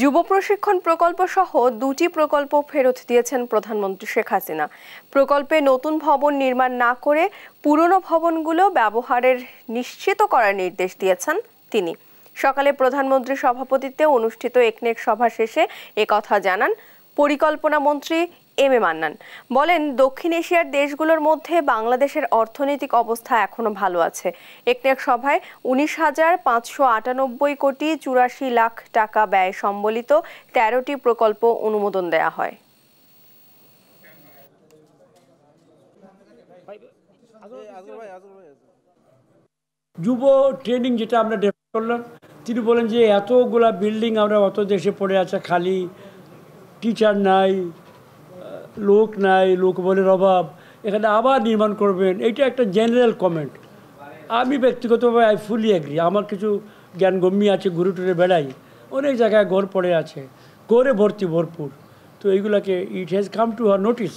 যুব প্রশিক্ষণ প্রকল্প সহ দুটি প্রকল্প ফেরত দিয়েছেন প্রধানমন্ত্রী শেখ হাসিনা। প্রকল্পে নতুন ভবন নির্মাণ না করে পুরনো ভবনগুলো ব্যবহারের নিশ্চিত করার নির্দেশ দিয়েছেন তিনি। সকালে প্রধানমন্ত্রী সভাপতিত্বে অনুষ্ঠিত একনেক সভা শেষে কথা জানান পরিকল্পনা মন্ত্রী এম এ মান্নান। বলেন, দক্ষিণ এশিয়ার দেশগুলোর মধ্যে বাংলাদেশের অর্থনৈতিক অবস্থা এখনও ভালো আছে। একনেক সভায় উনিশ হাজার পাঁচশো আটানব্বই কোটি চুরাশি লাখ টাকা ব্যয় সম্বলিত তেরোটি প্রকল্প অনুমোদন দেয়া হয়। যুব ট্রেনিং যেটা আমরা ডেভেলপ করলাম, তিনি বলেন যে এতগুলা বিল্ডিং আমরা অত দেশে পড়ে আছে, খালি টিচার নাই লোক নাই, লোক বলের অভাব। এখানে আবার নির্মাণ করবেন। এটা একটা জেনারেল কমেন্ট আমি ব্যক্তিগতভাবে আই ফুলি এগ্রি আমার কিছু জ্ঞানগম্যি আছে ঘুরে টুরে বেড়াই অনেক জায়গায় ঘর পড়ে আছে। ঘরে ভর্তি ভরপুর। তো এইগুলাকে it has come to our notice